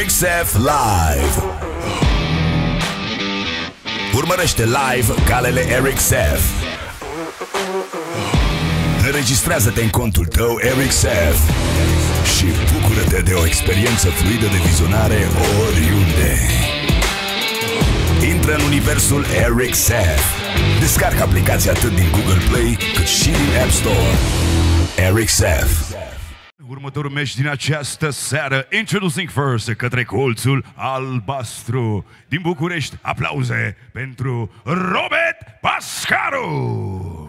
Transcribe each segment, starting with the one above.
Eric Seth Live. Urmărește live galele Eric Seth. Înregistrează-te în contul tău Eric Seth și bucură-te de o experiență fluidă de vizionare oriunde. Intră în universul Eric Seth. Descarcă aplicația atât din Google Play cât și din App Store. Eric Seth. Următorul meci din această seară, introducing first către colțul albastru din București. Aplauze pentru Robert Pascaru!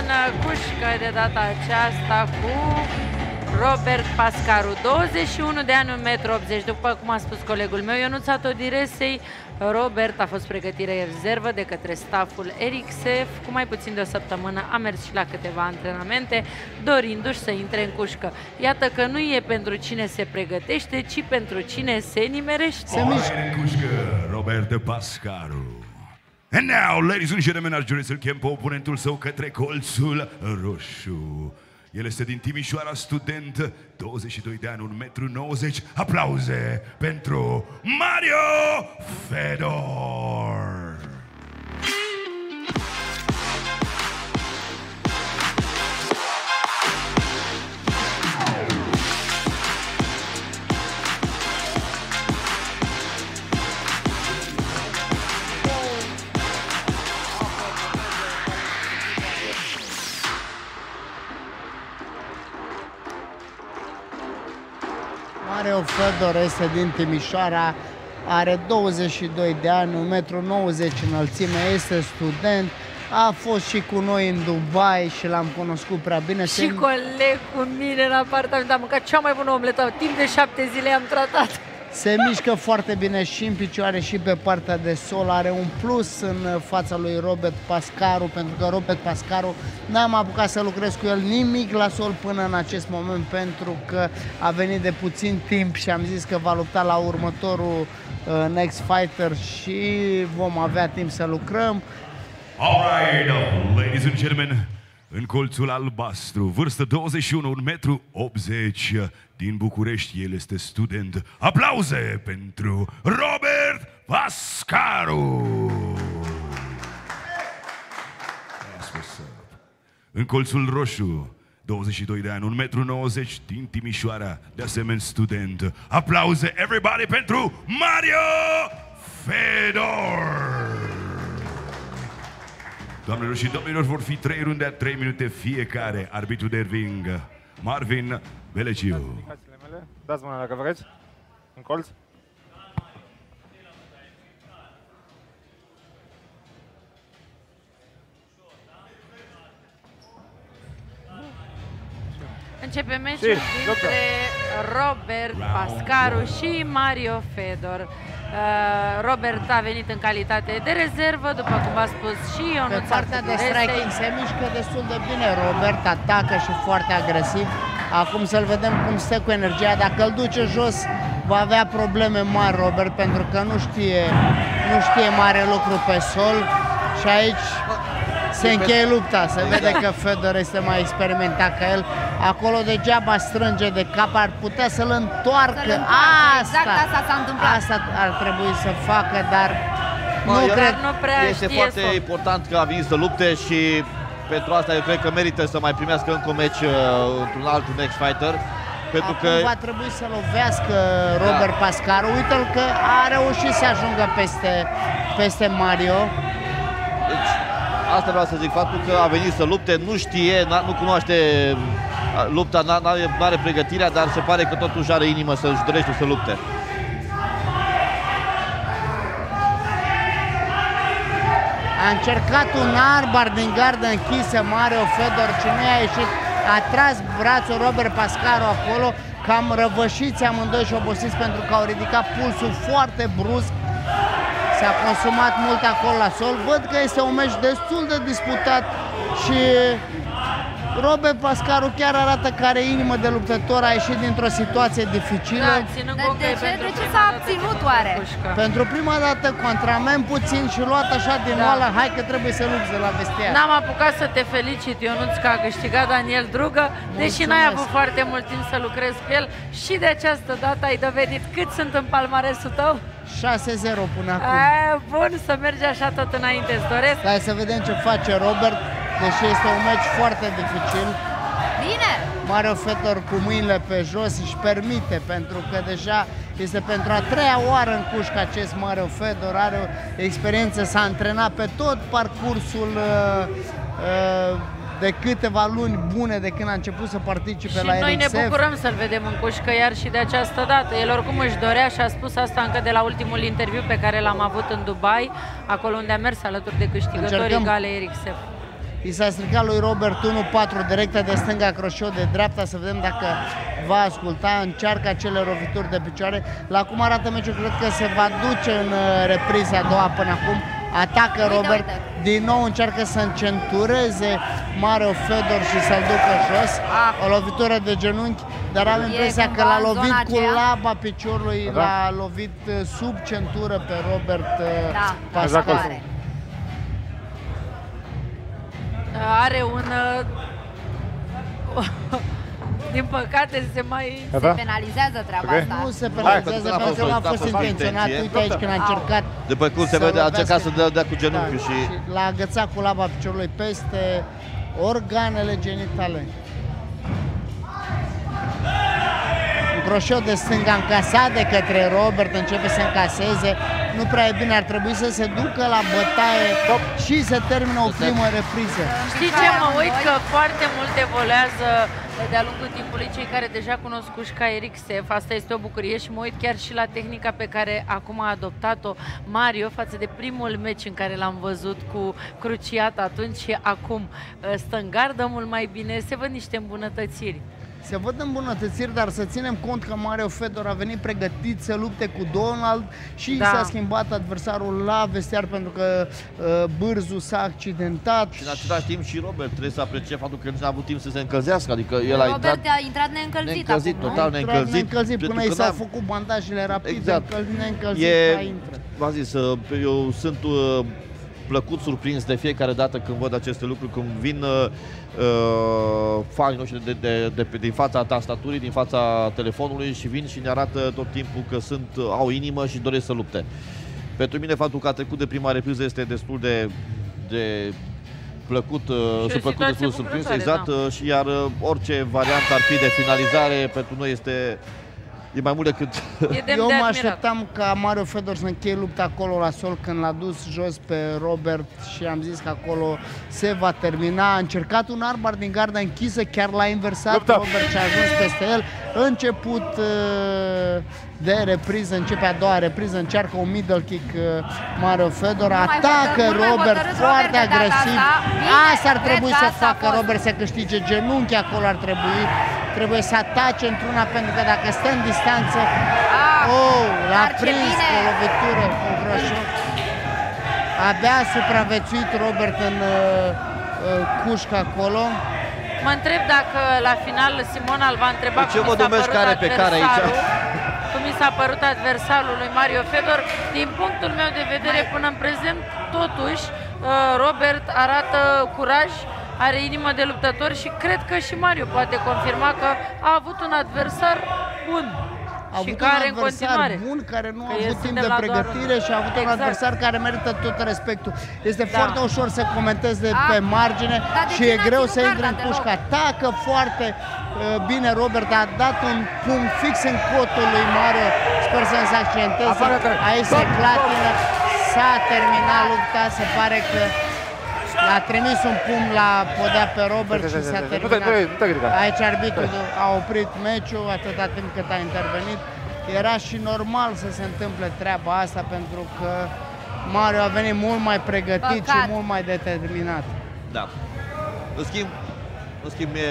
Intrăm în uh, cușcă de data aceasta cu Robert Pascaru, 21 de ani, 1,80 m. După cum a spus colegul meu, Ionuț Atodiresei, Robert a fost pregătire rezervă de către stafful Eric Sef. Cu mai puțin de o săptămână a mers și la câteva antrenamente, dorindu-și să intre în cușcă. Iată că nu e pentru cine se pregătește, ci pentru cine se nimerește. Se mișcă. Robert Pascaru. And now, ladies and gentlemen, aș dori să-l chem pe oponentul său către colțul roșu. El este din Timișoara, student, 22 de ani, 1,90 m. Aplauze pentru Mario Fedor! Mario Fedor este din Timișoara, are 22 de ani, 1,90 m înălțime, este student, a fost și cu noi în Dubai și l-am cunoscut prea bine. Și coleg cu mine în apartament, am mâncat cea mai bună omletă. Timp de șapte zile am tratat. Se mișcă foarte bine și în picioare și pe partea de sol. Are un plus în fața lui Robert Pascaru, pentru că Robert Pascaru n-am apucat să lucrez cu el nimic la sol până în acest moment, pentru că a venit de puțin timp și am zis că va lupta la următorul uh, Next Fighter și vom avea timp să lucrăm. All right, ladies and gentlemen, în colțul albastru, vârstă 21, 1 metru 80 din București, el este student. Aplauze pentru Robert Pascaru! That's what's up. În colțul roșu, 22 de ani, 1 metru 90 din Timișoara, de asemenea student. Aplauze, everybody, pentru Mario Fedor! Doamnelor și domnilor, vor fi trei runde a trei minute fiecare. Arbitru de ring, Marvin Beleciu. Indicațiile mele. Dați mâna dacă vreți. În colț. Începe meciul Si, dintre Robert Pascaru și Mario Fedor. Uh, Robert a venit în calitate de rezervă, după cum a spus și Pe Ionuț partea de Arturesei. striking se mișcă destul de bine. Robert atacă și foarte agresiv. Acum să-l vedem cum stă cu energia. Dacă îl duce jos, va avea probleme mari Robert, pentru că nu știe, nu știe mare lucru pe sol. Și aici se încheie lupta. Se vede că Fedor este mai experimentat ca el. Acolo degeaba strânge de cap, ar putea să-l întoarcă. Să-l întoarcă, Asta, exact asta s-a întâmplat. Asta ar trebui să facă, dar Mă, nu eu- cred. nu prea Este știe foarte să- important că a venit să lupte și pentru asta eu cred că merită să mai primească încă un meci uh, într-un alt Next Fighter. Pentru Acum că va trebui să lovească Robert Da. Pascaru. Uite-l că a reușit să ajungă peste, peste Mario. deci, asta vreau să zic, faptul că a venit să lupte, nu știe, n- nu cunoaște uh, lupta, n- n-are, n-are pregătirea, dar se pare că totuși are inimă să-și dorește să lupte. A încercat un arbar din gardă închisă Mario Fedor și nu i-a ieșit. A tras brațul Robert Pascaro acolo, cam răvășiți amândoi și obosiți pentru că au ridicat pulsul foarte brusc. S-a consumat mult acolo la sol. Văd că este un meci destul de disputat și Robert Pascaru chiar arată că are inimă de luptător, a ieșit dintr-o situație dificilă. Da, ținând De, cont că de e ce, pentru de ce prima s-a dată abținut din oare? pușcă. Pentru prima dată contramen puțin și luat așa din Da. oală, hai că trebuie să lupți de la vestiar. N-am apucat să te felicit, Ionuț, că a câștigat Daniel Drugă, deși n-ai Mulțumesc. avut foarte mult timp să lucrezi cu el și de această dată ai dovedit cât sunt în palmaresul tău. 6-0 până acum. A, bun, să mergi așa tot înainte, îți doresc. Hai să vedem ce face Robert, deși este un meci foarte dificil. Bine! Mario Fedor cu mâinile pe jos își permite, pentru că deja este pentru a treia oară în cușcă acest Mario Fedor, are o experiență, s-a antrenat pe tot parcursul uh, uh, de câteva luni bune de când a început să participe Și la noi ne RXF. bucurăm să-l vedem în cușcă iar și de această dată. El oricum își dorea și a spus asta încă de la ultimul interviu pe care l-am avut în Dubai, acolo unde a mers alături de câștigătorii Încercăm. galei RXF. I s-a stricat lui Robert 1-4 directă de stânga, croșeu de dreapta, să vedem dacă va asculta, încearcă acele lovituri de picioare. La cum arată meciul, cred că se va duce în uh, repriza a doua până acum. Atacă Uite, Robert, uite. din nou încearcă să încentureze Mario Fedor și să-l ducă jos. Ah. O lovitură de genunchi, dar am E impresia că cumva l-a în lovit zona cu aceea? laba piciorului, Da. l-a lovit uh, sub centură pe Robert uh, Da, Pascal. Exact. Are. Are un... uh, Din păcate se mai... Se Gata? penalizează treaba Ok. asta. Nu se Hai, penalizează că n-a pentru că fost- nu a n-a fost fost intenționat. intenție. Uite aici când a încercat După cum se să vede, a lovească. încercat să dea, dea cu genunchiul Da, și... l-a agățat cu laba piciorului peste organele genitale. Un croșeu de stânga încasat de către Robert, începe să încaseze. Nu prea e bine, ar trebui să se ducă la bătaie și să termină o primă repriză. Știi ce, mă uit că foarte mult evoluează de-a lungul timpului cei care deja cunosc cușca RXF. Asta este o bucurie și mă uit chiar și la tehnica pe care acum a adoptat-o Mario față de primul meci în care l-am văzut cu Cruciat atunci și acum uh, stă în gardă mult mai bine, se văd niște îmbunătățiri. Se văd îmbunătățiri, dar să ținem cont că Mario Fedor a venit pregătit să lupte cu Donald și Da. s-a schimbat adversarul la vestiar pentru că uh, Bârzu s-a accidentat. Și în același timp și Robert trebuie să aprecie faptul că nu a avut timp să se încălzească, adică el a intrat Robert a intrat neîncălzit, neîncălzit, acum, nu? total Intrat neîncălzit. neîncălzit până pentru i că s-au n-a- făcut bandajele rapide, Exact. exact. neîncălzit, E, ca intră. v-am zis, uh, eu sunt uh, plăcut surprins de fiecare dată când văd aceste lucruri, când vin uh, uh, fanii noștri de, de, de, de, din fața tastaturii, din fața telefonului și vin și ne arată tot timpul că sunt, uh, au inimă și doresc să lupte. Pentru mine faptul că a trecut de prima repriză este destul de, de plăcut, uh, o sunt plăcut situație destul de surprins, bucurătoare, exact, da. uh, și iar uh, orice variantă ar fi de finalizare pentru noi este e mai mult decât E demn Eu de mă admirat. așteptam ca Mario Fedor să încheie lupta acolo la sol când l-a dus jos pe Robert și am zis că acolo se va termina. A încercat un arbar din garda închisă, chiar l-a inversat Luptă! Robert și a ajuns peste el. Început uh, de repriză, începe a doua repriză, încearcă un middle kick uh, Mario Fedor, mai atacă hotărât, mult mai Robert hotărât foarte Robert de data agresiv. asta. Bine, Asta ar cred trebui că să asta a facă fost. Robert să câștige genunchi acolo ar trebui. Trebuie să atace într-una pentru că dacă stă în distanță Ah, Oh, l-a dar ce prins bine! cu o lovitură cu un croșot. Abia a supraviețuit Robert în uh, uh, cușcă acolo. Mă întreb dacă la final Simona îl va întreba De ce cum vă mi s-a numesc părut care pe care aici? Adversarul, Cum mi s-a părut adversarul lui Mario Fedor. Din punctul meu de vedere, până în prezent, totuși, uh, Robert arată curaj, are inimă de luptător și cred că și Mario poate confirma că a avut un adversar bun. A și avut care un în adversar continuare. bun care nu a Că avut el timp suntem de la doar pregătire un- și a avut un Exact. adversar care merită tot respectul. Este Da. foarte ușor să comentezi de Ah, pe margine dar de și ce e n-a greu ținut să intri în garda cușcă. deloc? Atacă foarte uh, bine Robert, a dat un punct fix în cotul lui Mario. Sper să nu se accidenteze. Afară, trec. Aici se clatină. S-a terminat lupta, se pare că l-a trimis un pumn la podea pe Robert și s-a Nu te, terminat. nu, te- nu te ridica. Aici arbitrul a oprit meciul atâta timp cât a intervenit. Era și normal să se întâmple treaba asta pentru că Mario a venit mult mai pregătit Păcat. și mult mai determinat. Da. În schimb, în schimb, e,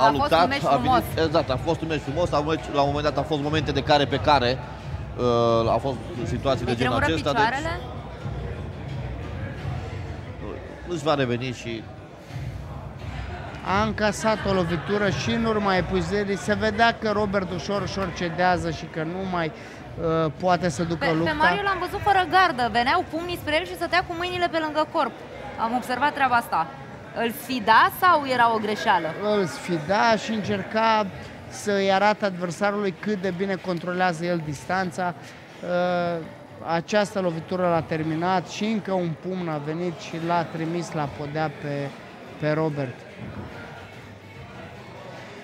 A- a fost un meci frumos. venit, exact, a fost un meci frumos, a meci, la un moment dat a fost momente de care pe care, uh, au fost situații de Îi genul tremură acesta, picioarele? deci își va reveni și A încasat o lovitură și în urma epuizării se vedea că Robert ușor, ușor cedează și că nu mai uh, poate să ducă Pe, lupta. pe Mario l-am văzut fără gardă, veneau pumnii spre el și stătea cu mâinile pe lângă corp. Am observat treaba asta. Îl sfida sau era o greșeală? îl sfida și încerca să-i arate adversarului cât de bine controlează el distanța. Uh, Această lovitură l-a terminat și încă un pumn a venit și l-a trimis la podea pe, pe Robert.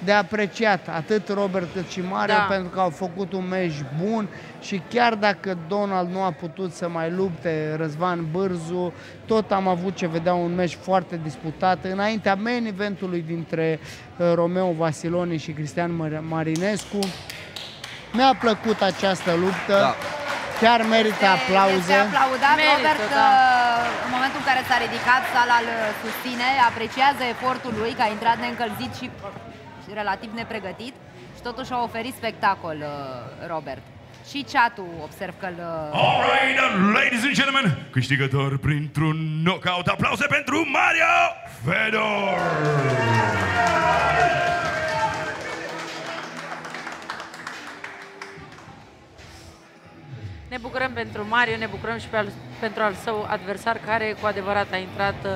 De apreciat atât Robert cât și Mario Da. pentru că au făcut un meci bun și chiar dacă Donald nu a putut să mai lupte Răzvan Bârzu, tot am avut ce vedea un meci foarte disputat înaintea main eventului dintre uh, Romeo Vasiloni și Cristian Mar- Marinescu. Mi-a plăcut această luptă, Da. Chiar merită aplauze. Este aplaudat. Merită, Robert, da. uh, în momentul în care s-a ridicat, sala îl uh, susține, apreciază efortul lui, că a intrat neîncălzit și și relativ nepregătit și totuși a oferit spectacol uh, Robert. Și chat-ul observ că îl... uh, Alright, ladies and gentlemen, câștigător printr-un knockout. Aplauze pentru Mario Fedor! Ne bucurăm pentru Mario, ne bucurăm și pe al, pentru al său adversar care cu adevărat a intrat uh,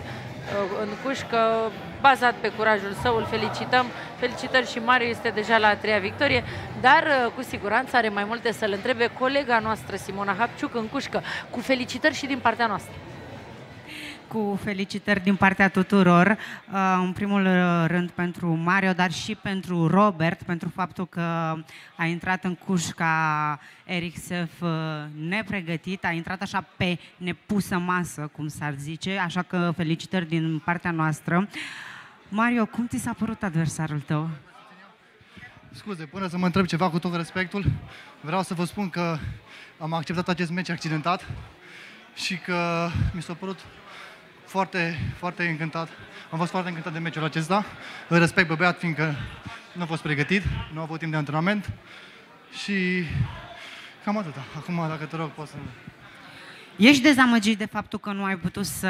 în cușcă, bazat pe curajul său, îl felicităm. Felicitări și Mario este deja la a treia victorie, dar uh, cu siguranță are mai multe să-l întrebe colega noastră Simona Hapciuc în cușcă. Cu felicitări și din partea noastră. Cu felicitări din partea tuturor, uh, în primul rând pentru Mario, dar și pentru Robert, pentru faptul că a intrat în cușca Eric Sef uh, nepregătit, a intrat așa pe nepusă masă, cum s-ar zice, așa că felicitări din partea noastră. Mario, cum ți s-a părut adversarul tău? Scuze, până să mă întreb ceva cu tot respectul, vreau să vă spun că am acceptat acest meci accidentat și că mi s-a părut foarte, foarte încântat. Am fost foarte încântat de meciul acesta. Îl respect pe băiat, fiindcă nu a fost pregătit, nu a avut timp de antrenament și cam atâta. Acum, dacă te rog, poți să... Ești dezamăgit de faptul că nu ai putut să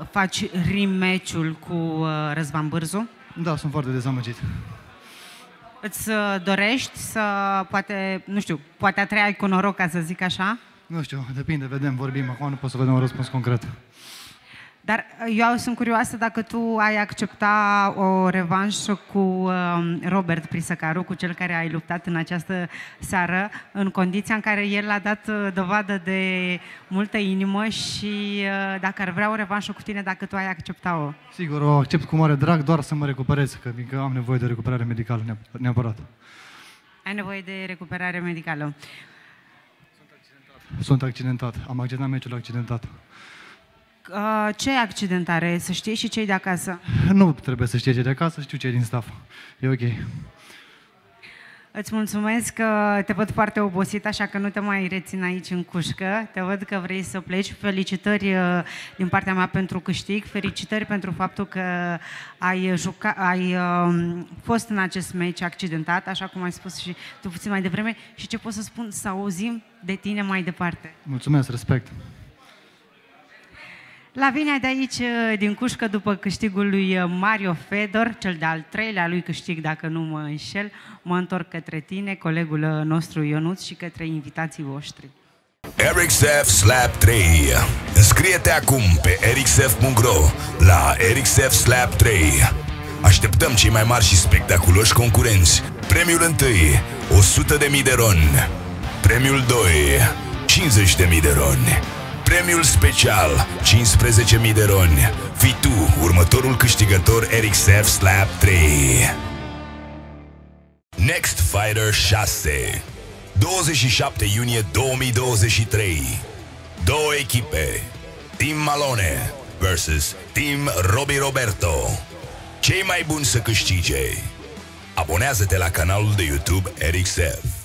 uh, faci rematch-ul cu uh, Răzvan Bârzu? Da, sunt foarte dezamăgit. Îți uh, dorești să, poate, nu știu, poate a treia ai cu noroc, ca să zic așa? Nu știu, depinde, vedem, vorbim. Acum nu pot să vă dau un răspuns concret. Dar uh, eu sunt curioasă dacă tu ai accepta o revanșă cu um, Robert Prisăcaru, cu cel care ai luptat în această seară, în condiția în care el a dat uh, dovadă de multă inimă și uh, dacă ar vrea o revanșă cu tine, dacă tu ai accepta-o. Sigur, o accept cu mare drag, doar să mă recuperez, că, că am nevoie de recuperare medicală neap- neapărat. Ai nevoie de recuperare medicală. Sunt accidentat, am accidentat meciul accidentat. Uh, ce accidentare? Să știe și cei de acasă. Nu trebuie să știe cei de acasă, știu cei din staff. E ok. Îți mulțumesc că te văd foarte obosit, așa că nu te mai rețin aici în cușcă. Te văd că vrei să pleci. Felicitări uh, din partea mea pentru câștig. Felicitări pentru faptul că ai, juca, ai um, fost în acest meci accidentat, așa cum ai spus și tu puțin mai devreme. Și ce pot să spun? Să auzim de tine mai departe. Mulțumesc, respect. Lavinia de aici, uh, din cușcă, după câștigul lui uh, Mario Fedor, cel de-al treilea lui câștig, dacă nu mă înșel, mă întorc către tine, colegul uh, nostru Ionuț și către invitații voștri. RXF Slap 3 Înscrie-te acum pe rxf.ro la RXF Slap 3 Așteptăm cei mai mari și spectaculoși concurenți. Premiul 1 100.000 de ron Premiul 2 50.000 de roni Premiul special 15.000 de roni. Fii tu următorul câștigător RXF Slap 3 Next Fighter 6 27 iunie 2023 Două echipe. Team Malone versus Team Robbie Roberto. Cei mai buni să câștige. Abonează-te la canalul de YouTube RXF